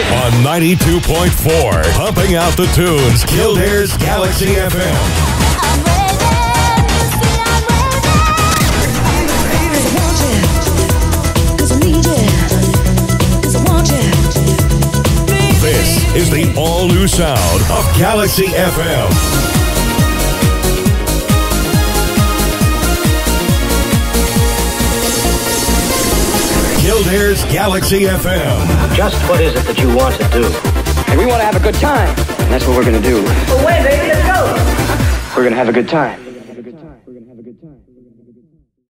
On 92.4, pumping out the tunes, Kildare's Galaxy FM. This is the all new sound of Galaxy FM. Kildare's Galaxy FM. Just what is it that you want to do? And we want to have a good time. And that's what we're going to do. Away, baby, let's go. We're going to have a good time. We're going to have a good time. We're going to have a good time.